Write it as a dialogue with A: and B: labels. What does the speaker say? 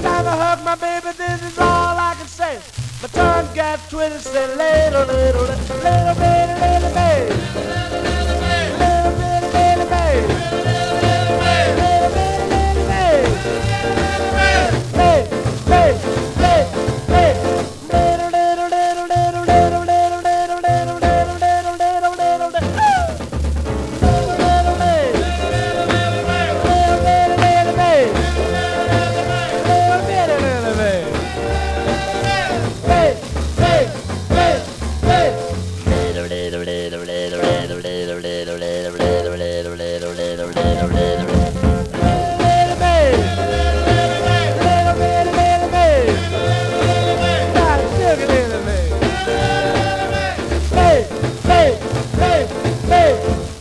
A: hug my baby, this is all I can say. My tongue got twisted, little, little, little, Hey!